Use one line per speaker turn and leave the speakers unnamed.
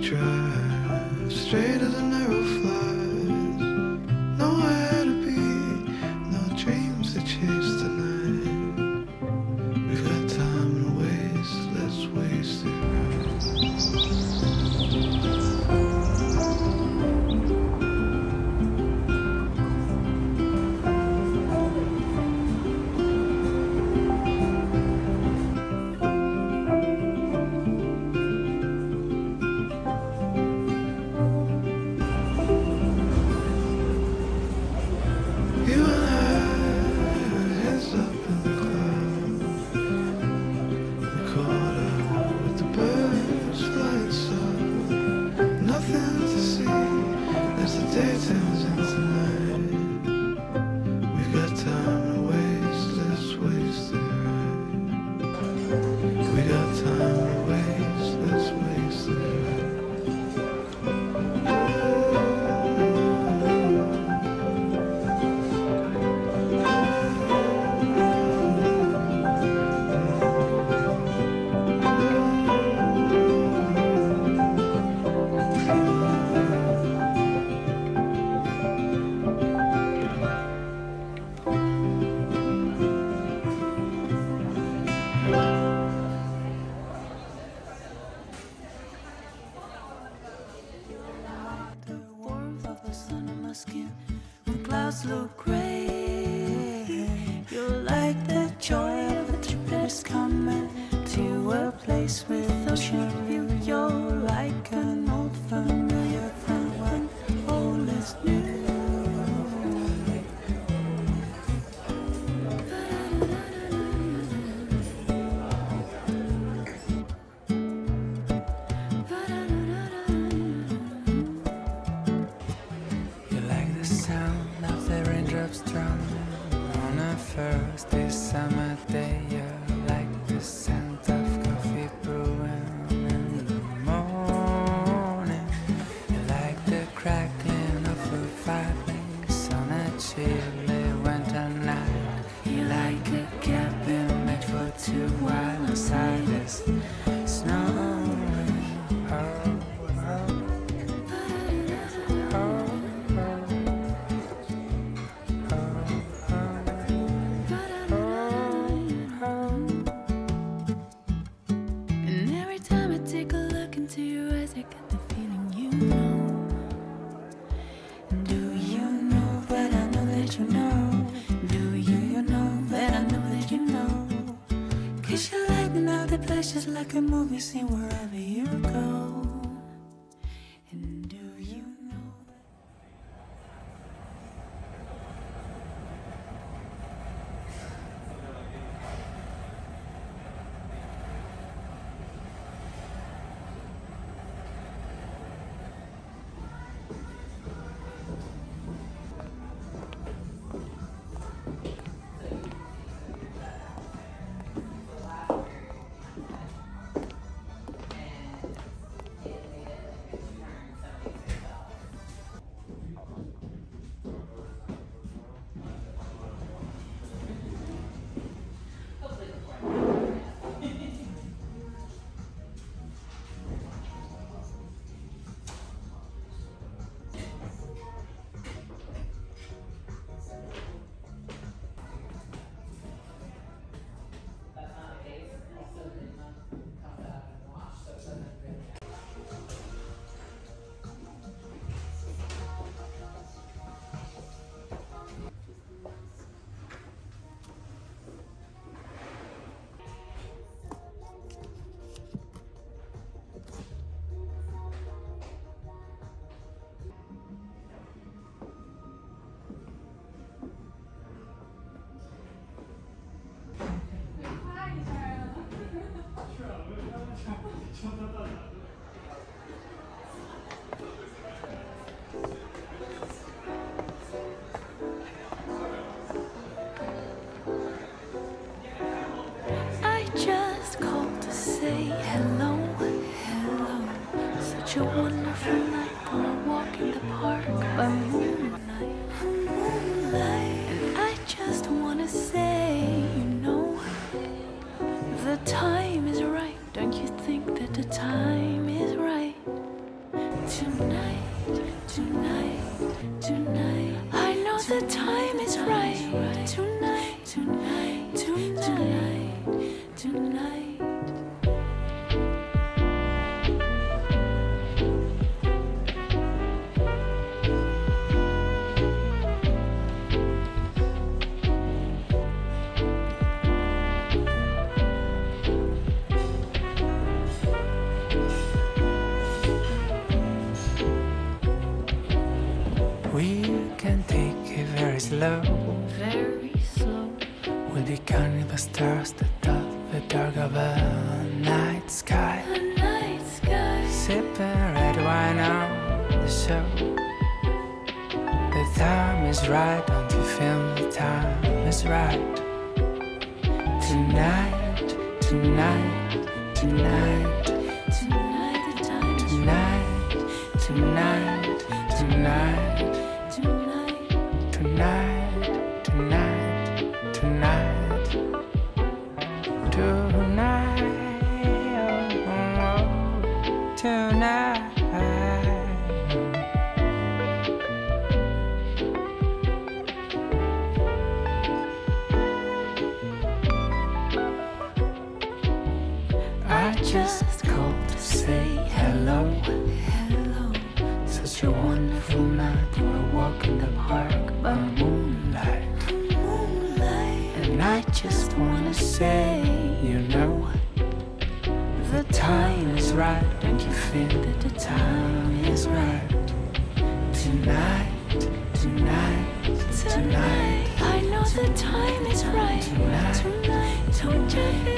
Straight as
a
narrow. look great. raindrops drumming on a first summer day. Yeah, like the scent of coffee brewing in the morning. You like the crackling of a fireplace on a chilly.
right now the pleasure's like a movie scene wherever you go. I just called to say hello, hello. Such a wonderful night for a walk in the park by moonlight, moonlight. Tonight, tonight. I know the time is right. Tonight, tonight, tonight, tonight.
Slow.
Very slow.
We'll be counting the stars that dot the dark of a night sky.
The night sky.
Sipping red wine on the show. The time is right, don't you feel the time is right? Tonight, tonight, tonight,
Tonight
tonight. I just called to say hello.
Hello.
Such a wonderful night for a walk in the park by moonlight.
Moonlight.
And I just wanna say, you know, the time is right. Tonight, tonight, tonight.
I know the time is right.
Tonight.
Tonight. Don't you